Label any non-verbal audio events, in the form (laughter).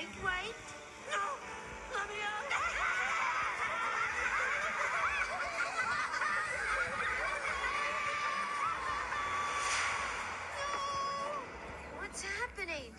White. No! Let me out! (laughs) no! What's happening?